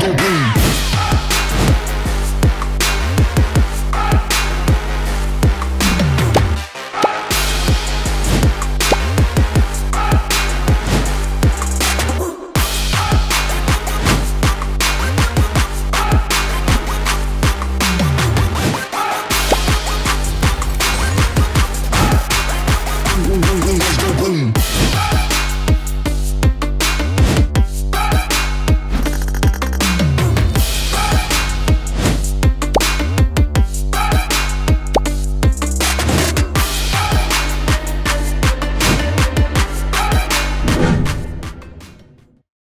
gon' be